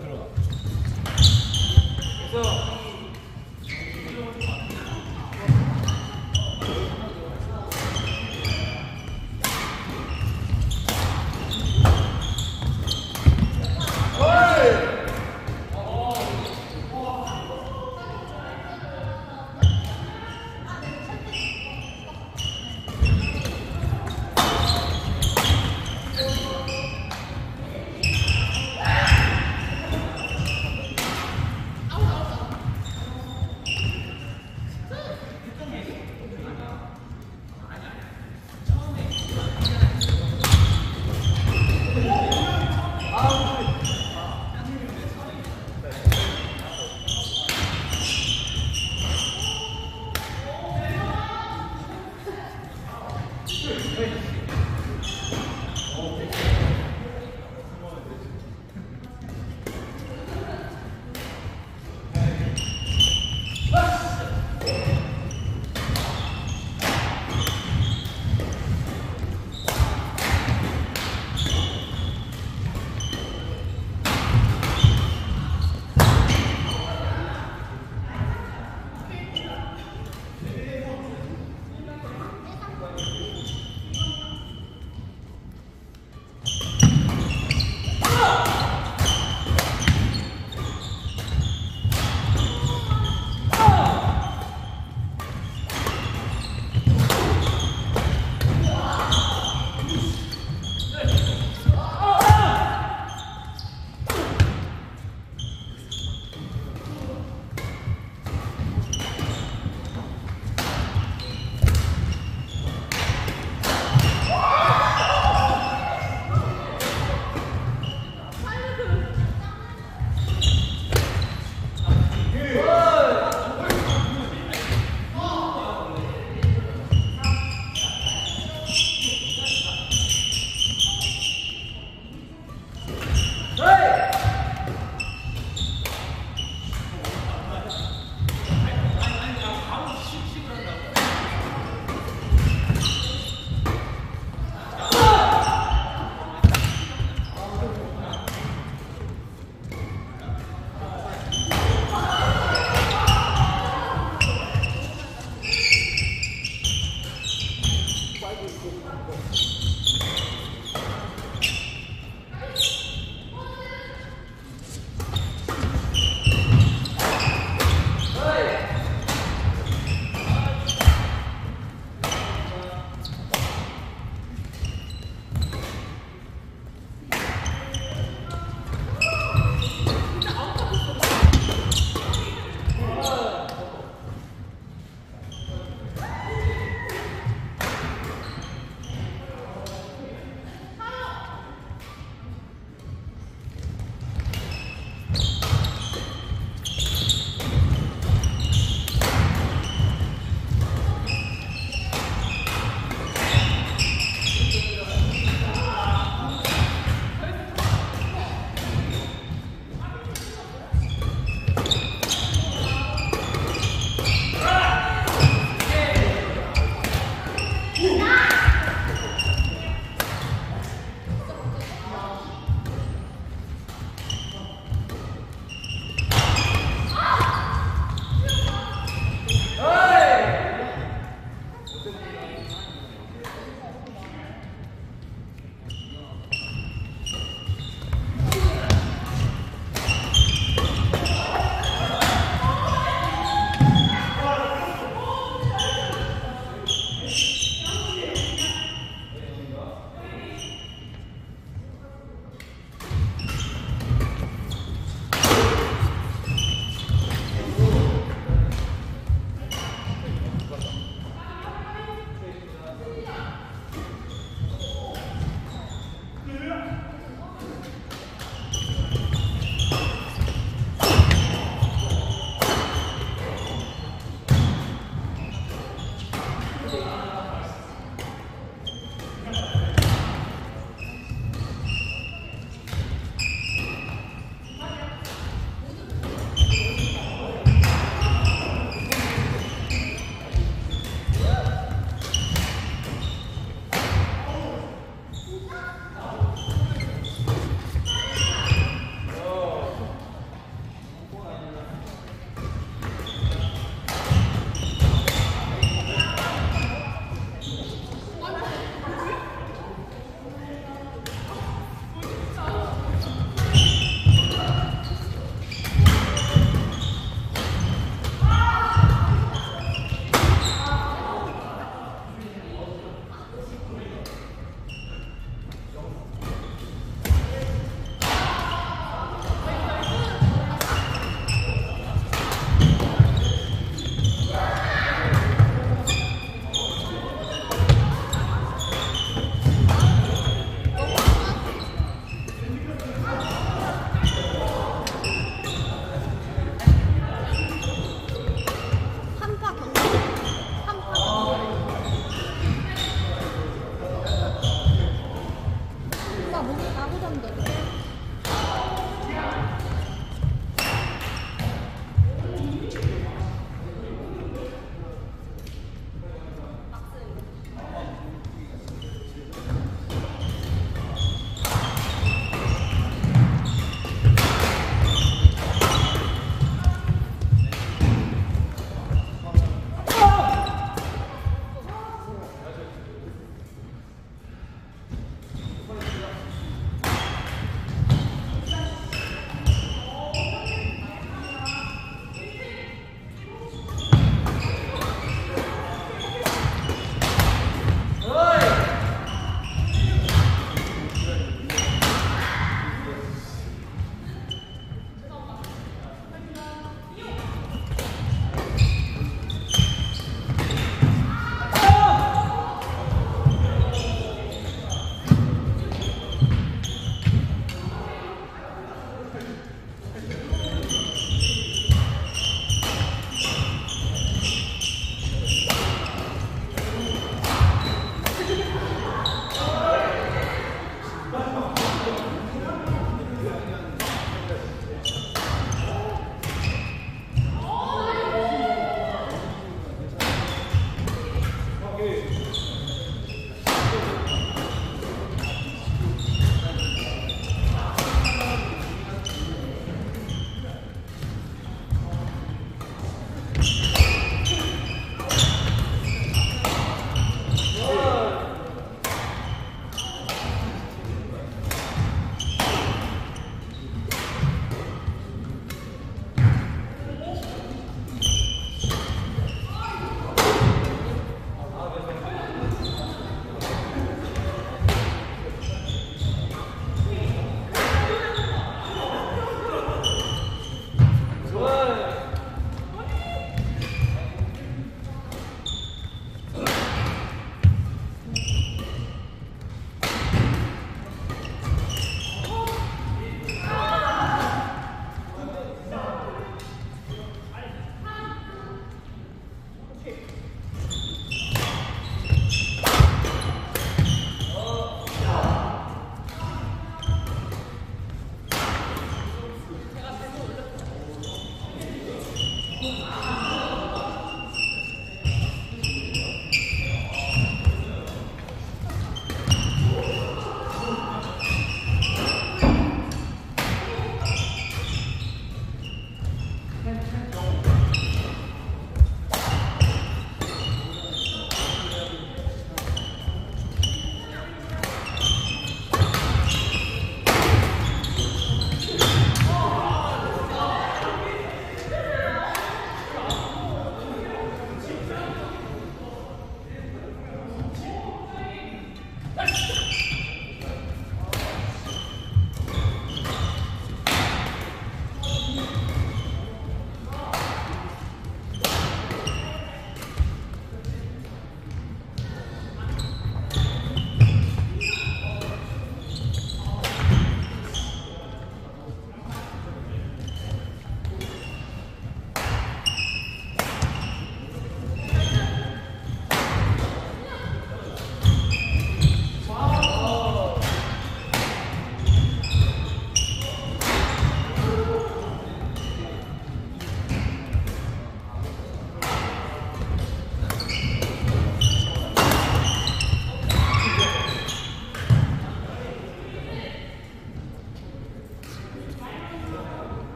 들어가. 그래서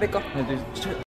べか。